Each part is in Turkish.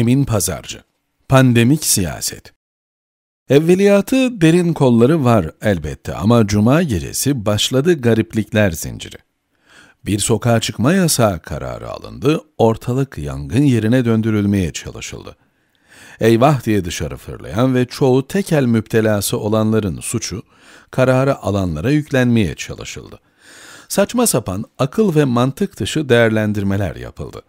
Emin Pazarcı Pandemik Siyaset Evveliyatı derin kolları var elbette ama cuma gecesi başladı gariplikler zinciri. Bir sokağa çıkma yasağı kararı alındı, ortalık yangın yerine döndürülmeye çalışıldı. Eyvah diye dışarı fırlayan ve çoğu tekel müptelası olanların suçu, kararı alanlara yüklenmeye çalışıldı. Saçma sapan, akıl ve mantık dışı değerlendirmeler yapıldı.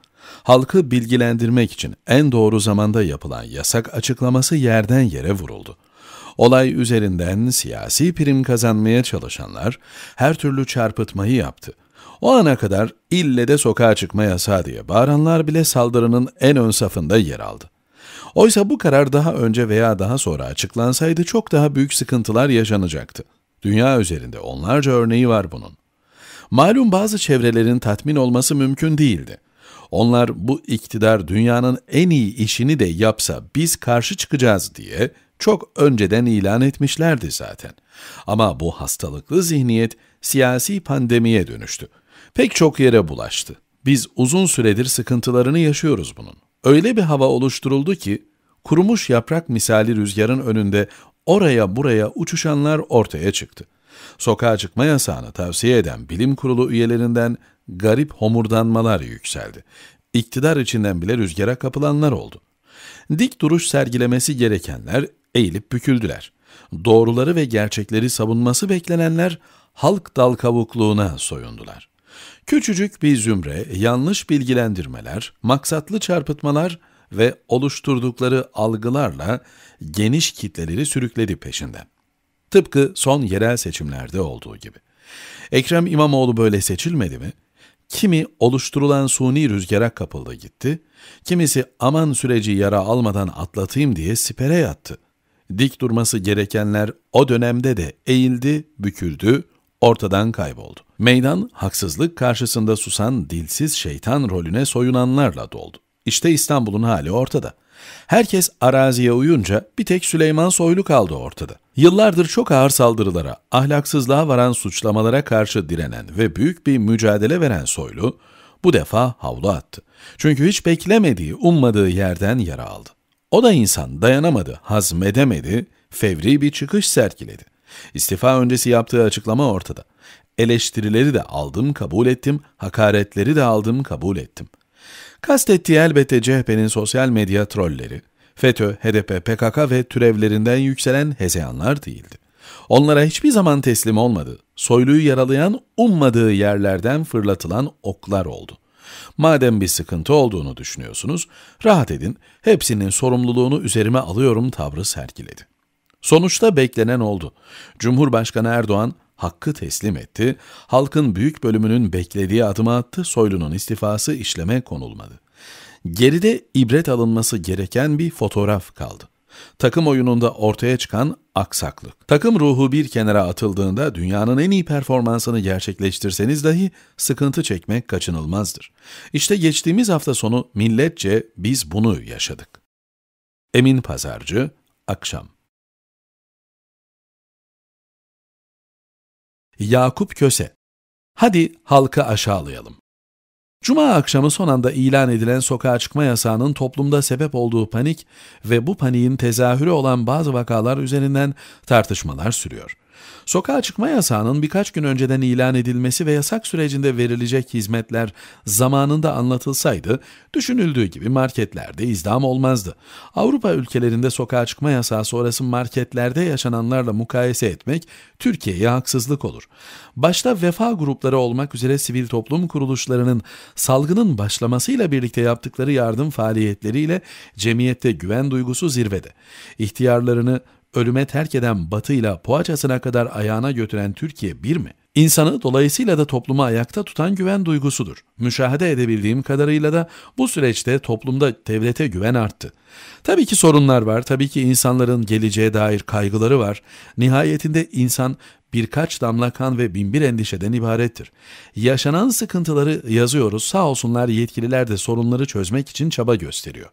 Halkı bilgilendirmek için en doğru zamanda yapılan yasak açıklaması yerden yere vuruldu. Olay üzerinden siyasi prim kazanmaya çalışanlar her türlü çarpıtmayı yaptı. O ana kadar ille de sokağa çıkma yasağı diye bağıranlar bile saldırının en ön safında yer aldı. Oysa bu karar daha önce veya daha sonra açıklansaydı çok daha büyük sıkıntılar yaşanacaktı. Dünya üzerinde onlarca örneği var bunun. Malum bazı çevrelerin tatmin olması mümkün değildi. Onlar bu iktidar dünyanın en iyi işini de yapsa biz karşı çıkacağız diye çok önceden ilan etmişlerdi zaten. Ama bu hastalıklı zihniyet siyasi pandemiye dönüştü. Pek çok yere bulaştı. Biz uzun süredir sıkıntılarını yaşıyoruz bunun. Öyle bir hava oluşturuldu ki kurumuş yaprak misali rüzgarın önünde oraya buraya uçuşanlar ortaya çıktı. Sokağa çıkma yasağını tavsiye eden bilim kurulu üyelerinden garip homurdanmalar yükseldi. İktidar içinden bile rüzgara kapılanlar oldu. Dik duruş sergilemesi gerekenler eğilip büküldüler. Doğruları ve gerçekleri savunması beklenenler halk dal kavukluğuna soyundular. Küçücük bir zümre yanlış bilgilendirmeler, maksatlı çarpıtmalar ve oluşturdukları algılarla geniş kitleleri sürükledi peşinden. Tıpkı son yerel seçimlerde olduğu gibi. Ekrem İmamoğlu böyle seçilmedi mi? Kimi oluşturulan suni rüzgara kapıldı gitti, kimisi aman süreci yara almadan atlatayım diye sipere yattı. Dik durması gerekenler o dönemde de eğildi, büküldü, ortadan kayboldu. Meydan haksızlık karşısında susan dilsiz şeytan rolüne soyunanlarla doldu. İşte İstanbul'un hali ortada. Herkes araziye uyunca bir tek Süleyman Soylu kaldı ortada. Yıllardır çok ağır saldırılara, ahlaksızlığa varan suçlamalara karşı direnen ve büyük bir mücadele veren Soylu, bu defa havlu attı. Çünkü hiç beklemediği, ummadığı yerden yara aldı. O da insan dayanamadı, hazmedemedi, fevri bir çıkış sergiledi. İstifa öncesi yaptığı açıklama ortada. Eleştirileri de aldım, kabul ettim, hakaretleri de aldım, kabul ettim. Kastettiği elbette CHP'nin sosyal medya trolleri, FETÖ, HDP, PKK ve türevlerinden yükselen hezeyanlar değildi. Onlara hiçbir zaman teslim olmadı. Soyluyu yaralayan ummadığı yerlerden fırlatılan oklar oldu. Madem bir sıkıntı olduğunu düşünüyorsunuz, rahat edin, hepsinin sorumluluğunu üzerime alıyorum tavrı sergiledi. Sonuçta beklenen oldu. Cumhurbaşkanı Erdoğan hakkı teslim etti, halkın büyük bölümünün beklediği adımı attı, Soylu'nun istifası işleme konulmadı. Geride ibret alınması gereken bir fotoğraf kaldı. Takım oyununda ortaya çıkan aksaklık. Takım ruhu bir kenara atıldığında dünyanın en iyi performansını gerçekleştirseniz dahi sıkıntı çekmek kaçınılmazdır. İşte geçtiğimiz hafta sonu milletçe biz bunu yaşadık. Emin Pazarcı, Akşam Yakup Köse Hadi halkı aşağılayalım. Cuma akşamı son anda ilan edilen sokağa çıkma yasağının toplumda sebep olduğu panik ve bu paniğin tezahürü olan bazı vakalar üzerinden tartışmalar sürüyor. Sokağa çıkma yasağının birkaç gün önceden ilan edilmesi ve yasak sürecinde verilecek hizmetler zamanında anlatılsaydı, düşünüldüğü gibi marketlerde izdam olmazdı. Avrupa ülkelerinde sokağa çıkma yasağı sonrası marketlerde yaşananlarla mukayese etmek Türkiye'ye haksızlık olur. Başta vefa grupları olmak üzere sivil toplum kuruluşlarının salgının başlamasıyla birlikte yaptıkları yardım faaliyetleriyle cemiyette güven duygusu zirvede. İhtiyarlarını ölüme terk eden batıyla poğaçasına kadar ayağına götüren Türkiye bir mi? İnsanı dolayısıyla da toplumu ayakta tutan güven duygusudur. Müşahede edebildiğim kadarıyla da bu süreçte toplumda devlete güven arttı. Tabii ki sorunlar var, tabii ki insanların geleceğe dair kaygıları var. Nihayetinde insan birkaç damla kan ve binbir endişeden ibarettir. Yaşanan sıkıntıları yazıyoruz, sağ olsunlar yetkililer de sorunları çözmek için çaba gösteriyor.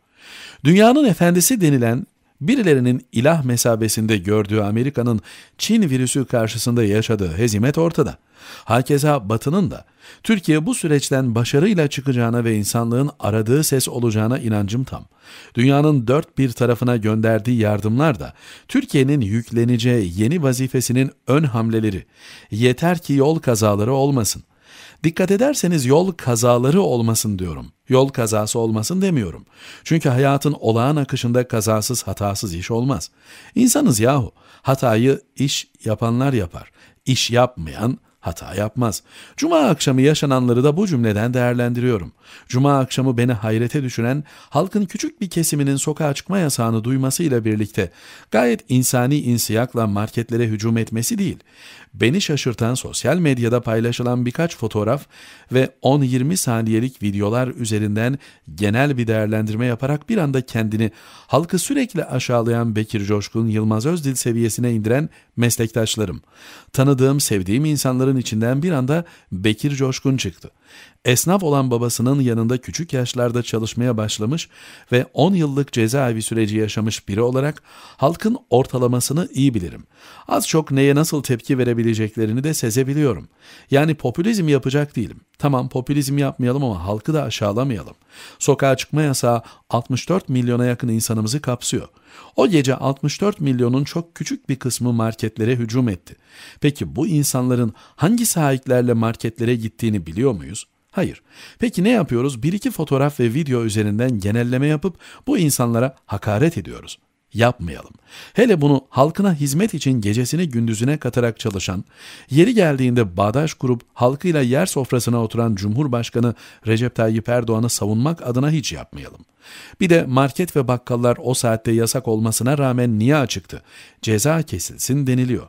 Dünyanın efendisi denilen Birilerinin ilah mesabesinde gördüğü Amerika'nın Çin virüsü karşısında yaşadığı hezimet ortada. Hakeza Batı'nın da Türkiye bu süreçten başarıyla çıkacağına ve insanlığın aradığı ses olacağına inancım tam. Dünyanın dört bir tarafına gönderdiği yardımlar da Türkiye'nin yükleneceği yeni vazifesinin ön hamleleri. Yeter ki yol kazaları olmasın. Dikkat ederseniz yol kazaları olmasın diyorum. Yol kazası olmasın demiyorum. Çünkü hayatın olağan akışında kazasız hatasız iş olmaz. İnsanız yahu. Hatayı iş yapanlar yapar. İş yapmayan hata yapmaz. Cuma akşamı yaşananları da bu cümleden değerlendiriyorum. Cuma akşamı beni hayrete düşüren halkın küçük bir kesiminin sokağa çıkma yasağını duymasıyla birlikte gayet insani insiyakla marketlere hücum etmesi değil. Beni şaşırtan sosyal medyada paylaşılan birkaç fotoğraf ve 10-20 saniyelik videolar üzerinden genel bir değerlendirme yaparak bir anda kendini halkı sürekli aşağılayan Bekir Coşkun Yılmaz Özdil seviyesine indiren meslektaşlarım. Tanıdığım, sevdiğim insanların içinden bir anda Bekir Coşkun çıktı. Esnaf olan babasının yanında küçük yaşlarda çalışmaya başlamış ve 10 yıllık cezaevi süreci yaşamış biri olarak halkın ortalamasını iyi bilirim. Az çok neye nasıl tepki verebileceklerini de sezebiliyorum. Yani popülizm yapacak değilim. Tamam popülizm yapmayalım ama halkı da aşağılamayalım. Sokağa çıkma yasağı 64 milyona yakın insanımızı kapsıyor. O gece 64 milyonun çok küçük bir kısmı marketlere hücum etti. Peki bu insanların hangi sahiplerle marketlere gittiğini biliyor muyuz? Hayır. Peki ne yapıyoruz? Bir iki fotoğraf ve video üzerinden genelleme yapıp bu insanlara hakaret ediyoruz. Yapmayalım. Hele bunu halkına hizmet için gecesini gündüzüne katarak çalışan, yeri geldiğinde bağdaş kurup halkıyla yer sofrasına oturan Cumhurbaşkanı Recep Tayyip Erdoğan'ı savunmak adına hiç yapmayalım. Bir de market ve bakkallar o saatte yasak olmasına rağmen niye açıktı? Ceza kesilsin deniliyor.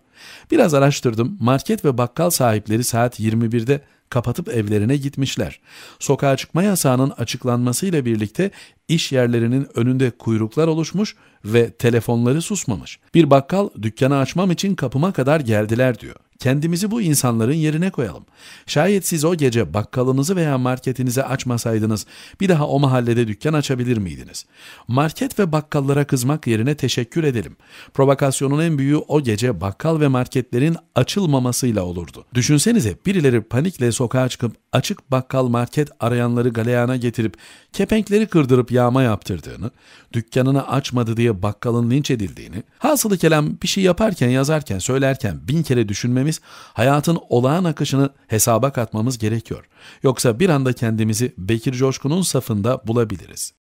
Biraz araştırdım. Market ve bakkal sahipleri saat 21'de kapatıp evlerine gitmişler. Sokağa çıkma yasağının açıklanmasıyla birlikte iş yerlerinin önünde kuyruklar oluşmuş ve telefonları susmamış. Bir bakkal dükkanı açmam için kapıma kadar geldiler diyor. Kendimizi bu insanların yerine koyalım. Şayet siz o gece bakkalınızı veya marketinizi açmasaydınız bir daha o mahallede dükkan açabilir miydiniz? Market ve bakkallara kızmak yerine teşekkür edelim. Provokasyonun en büyüğü o gece bakkal ve marketlerin açılmamasıyla olurdu. Düşünsenize birileri panikle sokağa çıkıp açık bakkal market arayanları galeyana getirip kepenkleri kırdırıp yağma yaptırdığını, dükkanını açmadı diye bakkalın linç edildiğini, hasılı kelam bir şey yaparken, yazarken, söylerken bin kere düşünmemiz, hayatın olağan akışını hesaba katmamız gerekiyor. Yoksa bir anda kendimizi Bekir Coşkun'un safında bulabiliriz.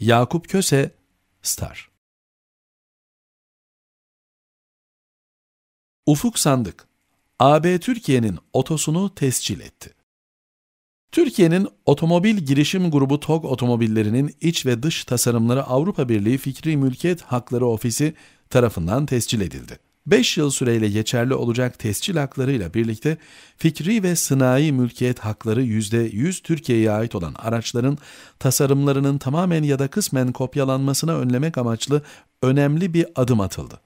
Yakup Köse, Star Ufuk Sandık, AB Türkiye'nin otosunu tescil etti. Türkiye'nin otomobil girişim grubu TOG otomobillerinin iç ve dış tasarımları Avrupa Birliği Fikri Mülkiyet Hakları Ofisi tarafından tescil edildi. 5 yıl süreyle geçerli olacak tescil haklarıyla birlikte fikri ve sınai mülkiyet hakları %100 Türkiye'ye ait olan araçların tasarımlarının tamamen ya da kısmen kopyalanmasına önlemek amaçlı önemli bir adım atıldı.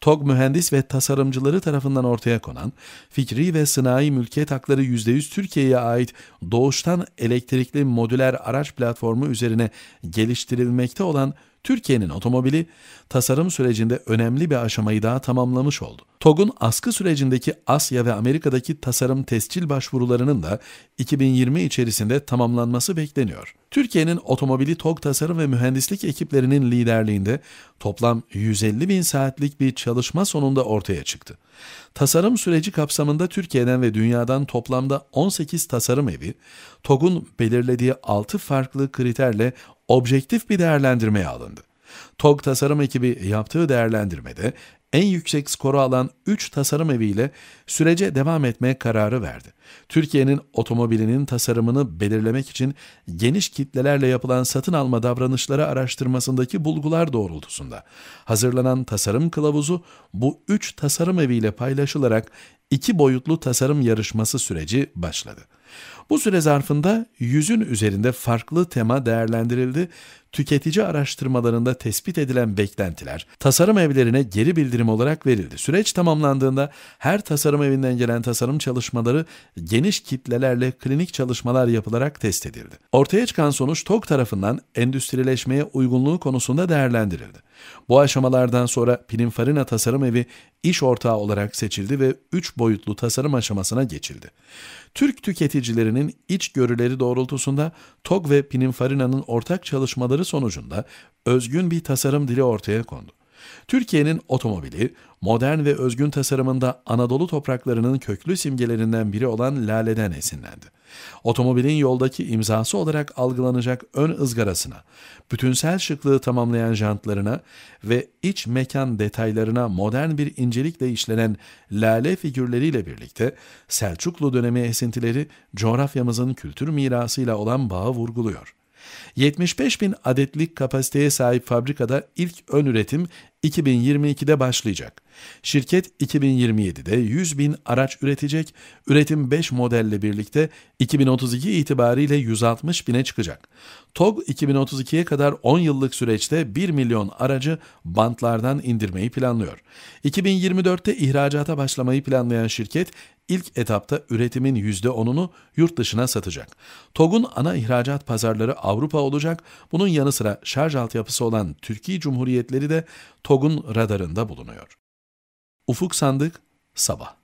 TOG mühendis ve tasarımcıları tarafından ortaya konan, fikri ve sınai mülkiyet hakları %100 Türkiye'ye ait doğuştan elektrikli modüler araç platformu üzerine geliştirilmekte olan Türkiye'nin otomobili tasarım sürecinde önemli bir aşamayı daha tamamlamış oldu. TOG'un askı sürecindeki Asya ve Amerika'daki tasarım tescil başvurularının da 2020 içerisinde tamamlanması bekleniyor. Türkiye'nin otomobili TOG tasarım ve mühendislik ekiplerinin liderliğinde toplam 150 bin saatlik bir çalışma sonunda ortaya çıktı. Tasarım süreci kapsamında Türkiye'den ve dünyadan toplamda 18 tasarım evi, TOG'un belirlediği 6 farklı kriterle objektif bir değerlendirmeye alındı. TOG tasarım ekibi yaptığı değerlendirmede en yüksek skoru alan 3 tasarım eviyle sürece devam etmeye kararı verdi. Türkiye'nin otomobilinin tasarımını belirlemek için geniş kitlelerle yapılan satın alma davranışları araştırmasındaki bulgular doğrultusunda hazırlanan tasarım kılavuzu bu 3 tasarım eviyle paylaşılarak iki boyutlu tasarım yarışması süreci başladı. Bu süre zarfında yüzün üzerinde farklı tema değerlendirildi, tüketici araştırmalarında tespit edilen beklentiler tasarım evlerine geri bildirim olarak verildi. Süreç tamamlandığında her tasarım evinden gelen tasarım çalışmaları geniş kitlelerle klinik çalışmalar yapılarak test edildi. Ortaya çıkan sonuç TOG tarafından endüstrileşmeye uygunluğu konusunda değerlendirildi. Bu aşamalardan sonra Pininfarina Tasarım Evi iş ortağı olarak seçildi ve 3 boyutlu tasarım aşamasına geçildi. Türk tüketicilerinin iç görüleri doğrultusunda TOG ve Pininfarina'nın ortak çalışmaları sonucunda özgün bir tasarım dili ortaya kondu. Türkiye'nin otomobili, modern ve özgün tasarımında Anadolu topraklarının köklü simgelerinden biri olan laleden esinlendi. Otomobilin yoldaki imzası olarak algılanacak ön ızgarasına, bütünsel şıklığı tamamlayan jantlarına ve iç mekan detaylarına modern bir incelikle işlenen lale figürleriyle birlikte Selçuklu dönemi esintileri coğrafyamızın kültür mirasıyla olan bağı vurguluyor. 75 bin adetlik kapasiteye sahip fabrikada ilk ön üretim 2022'de başlayacak. Şirket 2027'de 100 bin araç üretecek, üretim 5 modelle birlikte 2032 itibariyle 160 bine çıkacak. TOG 2032'ye kadar 10 yıllık süreçte 1 milyon aracı bantlardan indirmeyi planlıyor. 2024'te ihracata başlamayı planlayan şirket ilk etapta üretimin %10'unu yurt dışına satacak. TOG'un ana ihracat pazarları Avrupa olacak. Bunun yanı sıra şarj altyapısı olan Türkiye Cumhuriyetleri de TOG'un radarında bulunuyor. Ufuk Sandık, Sabah